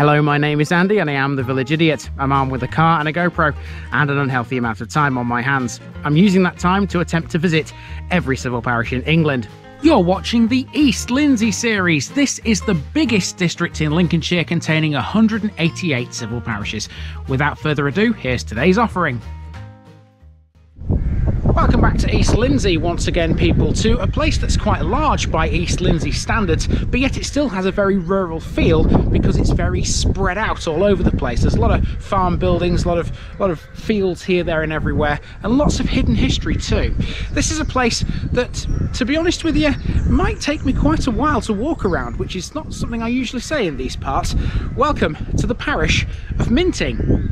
Hello, my name is Andy and I am the Village Idiot. I'm armed with a car and a GoPro and an unhealthy amount of time on my hands. I'm using that time to attempt to visit every civil parish in England. You're watching the East Lindsey series. This is the biggest district in Lincolnshire containing 188 civil parishes. Without further ado, here's today's offering. Welcome back to East Lindsey once again people to a place that's quite large by East Lindsey standards but yet it still has a very rural feel because it's very spread out all over the place. There's a lot of farm buildings, a lot of a lot of fields here, there and everywhere and lots of hidden history too. This is a place that to be honest with you might take me quite a while to walk around which is not something I usually say in these parts. Welcome to the parish of Minting.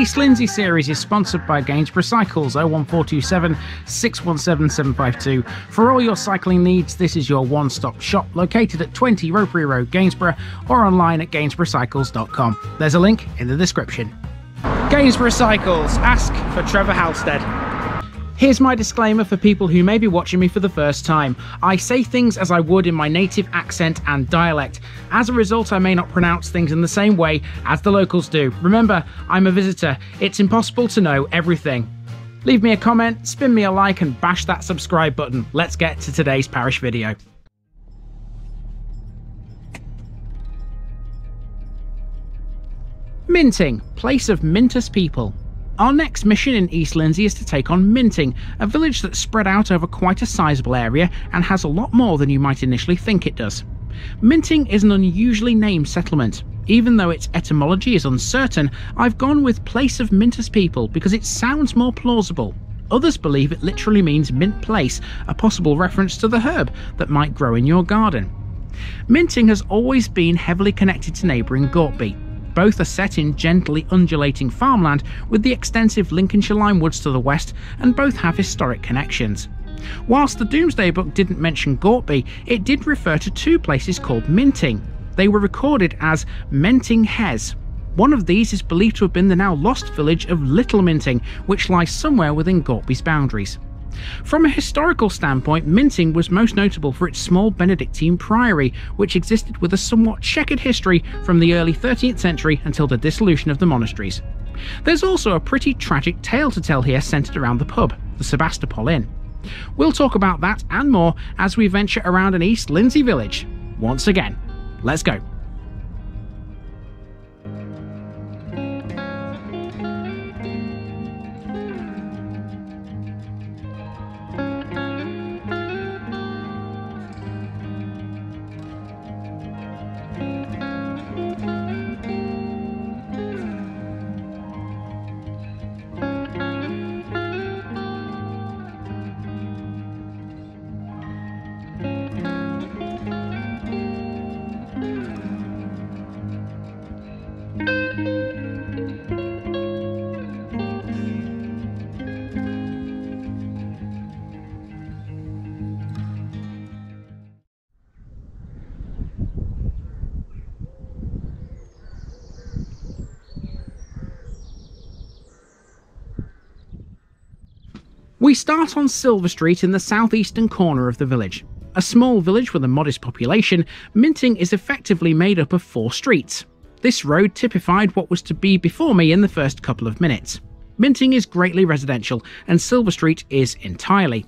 The East Lindsey series is sponsored by Gainsborough Cycles 01427 617 752. For all your cycling needs, this is your one stop shop located at 20 Ropery Road, Gainsborough, or online at gainsboroughcycles.com. There's a link in the description. Gainsborough Cycles, ask for Trevor Halstead. Here's my disclaimer for people who may be watching me for the first time. I say things as I would in my native accent and dialect. As a result, I may not pronounce things in the same way as the locals do. Remember, I'm a visitor. It's impossible to know everything. Leave me a comment, spin me a like, and bash that subscribe button. Let's get to today's parish video. Minting, place of Mynta's people. Our next mission in East Lindsey is to take on Minting, a village that's spread out over quite a sizable area and has a lot more than you might initially think it does. Minting is an unusually named settlement. Even though its etymology is uncertain, I've gone with Place of Mynta's People because it sounds more plausible. Others believe it literally means mint place, a possible reference to the herb that might grow in your garden. Minting has always been heavily connected to neighbouring Gautby, both are set in gently undulating farmland with the extensive Lincolnshire Limewoods to the west, and both have historic connections. Whilst the Domesday Book didn't mention Gautby, it did refer to two places called Minting. They were recorded as Mentinghes. One of these is believed to have been the now lost village of Little Minting, which lies somewhere within Gautby's boundaries. From a historical standpoint, Minting was most notable for its small Benedictine priory, which existed with a somewhat checkered history from the early 13th century until the dissolution of the monasteries. There's also a pretty tragic tale to tell here centred around the pub, the Sebastopol Inn. We'll talk about that and more as we venture around an East Lindsey village. Once again, let's go. We start on Silver Street in the southeastern corner of the village. A small village with a modest population, Minting is effectively made up of four streets. This road typified what was to be before me in the first couple of minutes. Minting is greatly residential, and Silver Street is entirely.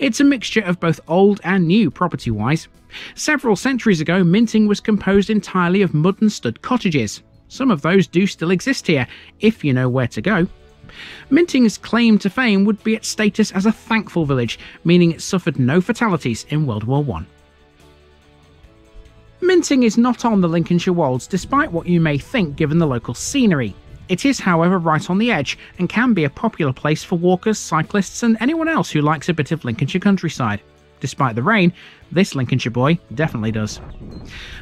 It's a mixture of both old and new property wise. Several centuries ago, Minting was composed entirely of mud and stud cottages. Some of those do still exist here, if you know where to go. Minting's claim to fame would be its status as a thankful village, meaning it suffered no fatalities in World War I. Minting is not on the Lincolnshire Wolds despite what you may think given the local scenery. It is, however, right on the edge and can be a popular place for walkers, cyclists, and anyone else who likes a bit of Lincolnshire countryside. Despite the rain, this Lincolnshire boy definitely does.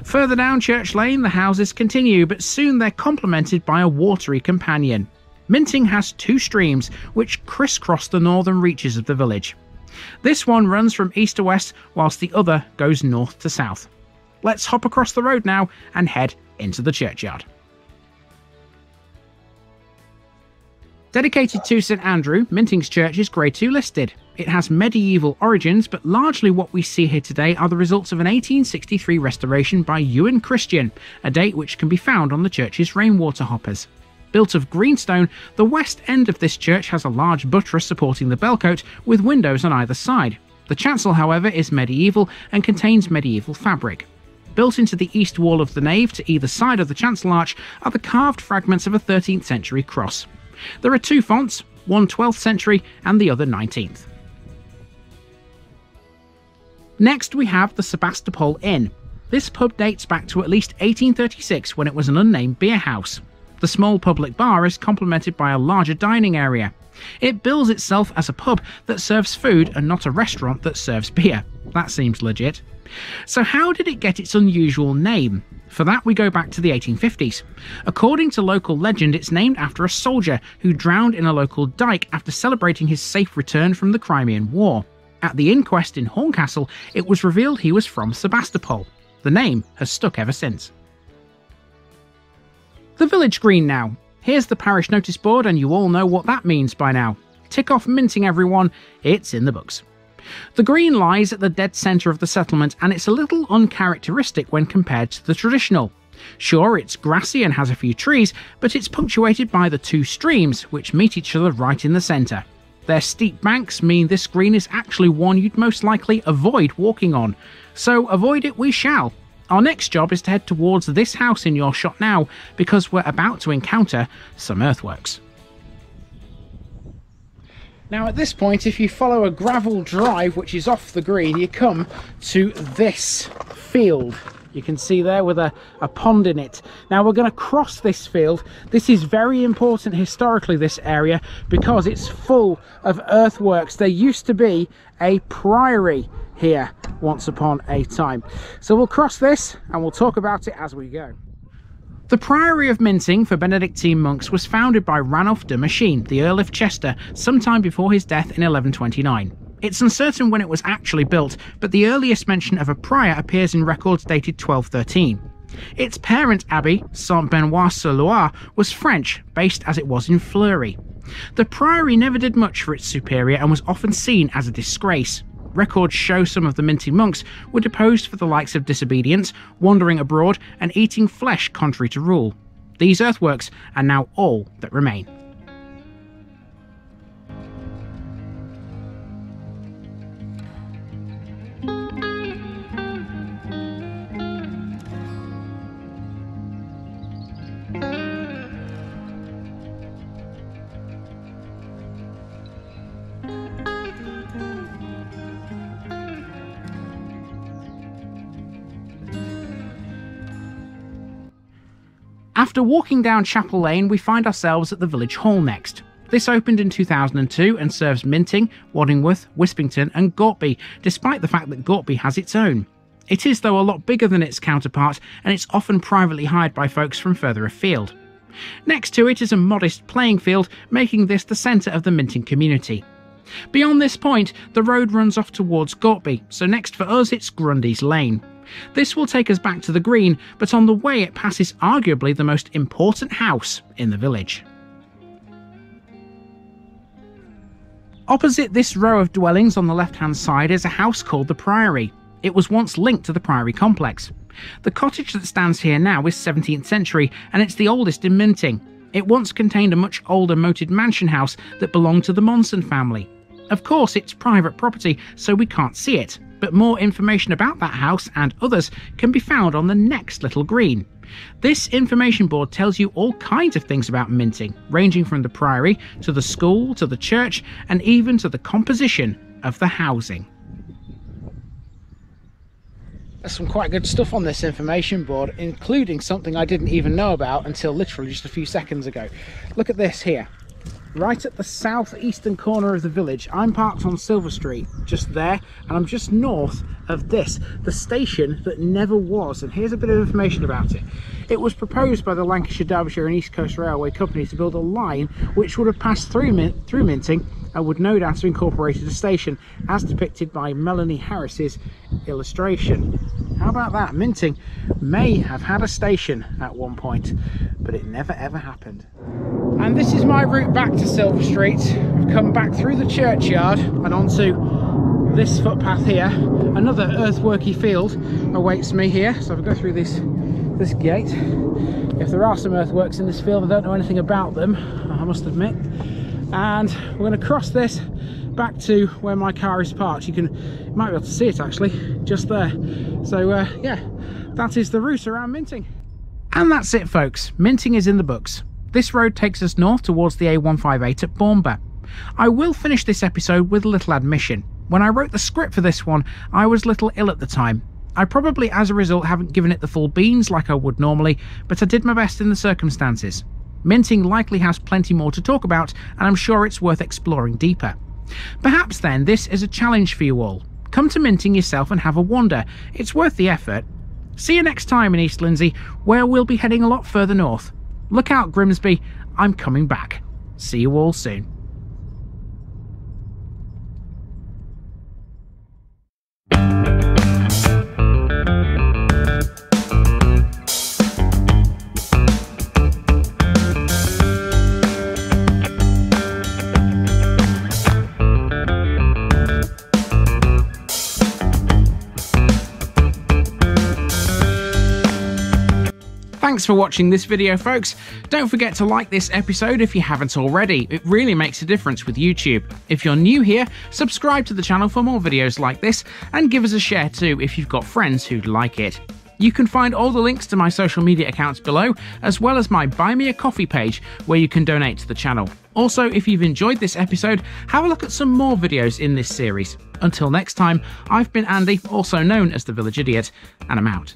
Further down Church Lane, the houses continue, but soon they're complemented by a watery companion. Minting has two streams which crisscross the northern reaches of the village. This one runs from east to west, whilst the other goes north to south. Let's hop across the road now and head into the churchyard. Dedicated to St Andrew, Minting's Church is Grade 2 listed. It has medieval origins, but largely what we see here today are the results of an 1863 restoration by Ewan Christian, a date which can be found on the church's rainwater hoppers. Built of greenstone, the west end of this church has a large buttress supporting the bellcote with windows on either side. The chancel, however, is medieval and contains medieval fabric. Built into the east wall of the nave to either side of the chancel arch are the carved fragments of a 13th century cross. There are two fonts, one 12th century and the other 19th. Next, we have the Sebastopol Inn. This pub dates back to at least 1836 when it was an unnamed beer house. The small public bar is complemented by a larger dining area. It bills itself as a pub that serves food and not a restaurant that serves beer. That seems legit. So, how did it get its unusual name? For that, we go back to the 1850s. According to local legend, it's named after a soldier who drowned in a local dike after celebrating his safe return from the Crimean War. At the inquest in Horncastle, it was revealed he was from Sebastopol. The name has stuck ever since. The village green now. Here's the parish notice board, and you all know what that means by now. Tick off minting, everyone. It's in the books. The green lies at the dead centre of the settlement, and it's a little uncharacteristic when compared to the traditional. Sure, it's grassy and has a few trees, but it's punctuated by the two streams, which meet each other right in the centre. Their steep banks mean this green is actually one you'd most likely avoid walking on, so avoid it we shall. Our next job is to head towards this house in your shot now, because we're about to encounter some earthworks. Now at this point, if you follow a gravel drive which is off the green, you come to this field. You can see there with a, a pond in it. Now we're going to cross this field. This is very important historically, this area, because it's full of earthworks. There used to be a priory here once upon a time. So we'll cross this and we'll talk about it as we go. The Priory of Minting for Benedictine monks was founded by Ranulph de Meschin, the Earl of Chester, sometime before his death in 1129. It's uncertain when it was actually built, but the earliest mention of a prior appears in records dated 1213. Its parent abbey, Saint Benoit sur Loire, was French, based as it was in Fleury. The priory never did much for its superior and was often seen as a disgrace. Records show some of the minting monks were deposed for the likes of disobedience, wandering abroad, and eating flesh contrary to rule. These earthworks are now all that remain. After walking down Chapel Lane, we find ourselves at the village hall next. This opened in 2002 and serves Minting, Waddingworth, Wispington, and Gautby, despite the fact that Gautby has its own. It is, though, a lot bigger than its counterpart, and it's often privately hired by folks from further afield. Next to it is a modest playing field, making this the centre of the Minting community. Beyond this point, the road runs off towards Gautby, so next for us it's Grundy's Lane. This will take us back to the green, but on the way it passes arguably the most important house in the village. Opposite this row of dwellings on the left hand side is a house called the Priory. It was once linked to the Priory complex. The cottage that stands here now is 17th century and it's the oldest in Minting. It once contained a much older moated mansion house that belonged to the Monson family. Of course, it's private property, so we can't see it, but more information about that house and others can be found on the next little green. This information board tells you all kinds of things about minting, ranging from the priory to the school to the church and even to the composition of the housing. There's some quite good stuff on this information board, including something I didn't even know about until literally just a few seconds ago. Look at this here. Right at the southeastern corner of the village. I'm parked on Silver Street, just there, and I'm just north of this, the station that never was. And here's a bit of information about it. It was proposed by the Lancashire, Derbyshire and East Coast Railway Company to build a line which would have passed through, Min through Minting and would no doubt have incorporated a station as depicted by Melanie Harris's illustration. How about that? Minting may have had a station at one point, but it never ever happened. And this is my route back to Silver Street. I've come back through the churchyard and onto this footpath here. Another earthworky field awaits me here. So I'll go through this this gate. If there are some earthworks in this field, I don't know anything about them, I must admit. And we're going to cross this back to where my car is parked. You can, you might be able to see it actually, just there. So uh, yeah, that is the route around Minting. And that's it folks, Minting is in the books. This road takes us north towards the A158 at Baumber. I will finish this episode with a little admission. When I wrote the script for this one, I was a little ill at the time. I probably, as a result, haven't given it the full beans like I would normally, but I did my best in the circumstances. Minting likely has plenty more to talk about, and I'm sure it's worth exploring deeper. Perhaps then this is a challenge for you all. Come to Minting yourself and have a wander. It's worth the effort. See you next time in East Lindsey, where we'll be heading a lot further north. Look out, Grimsby, I'm coming back. See you all soon. Thanks for watching this video folks. Don't forget to like this episode if you haven't already, it really makes a difference with YouTube. If you're new here, subscribe to the channel for more videos like this and give us a share too if you've got friends who'd like it. You can find all the links to my social media accounts below, as well as my Buy Me a Coffee page where you can donate to the channel. Also, if you've enjoyed this episode, have a look at some more videos in this series. Until next time, I've been Andy, also known as the Village Idiot, and I'm out.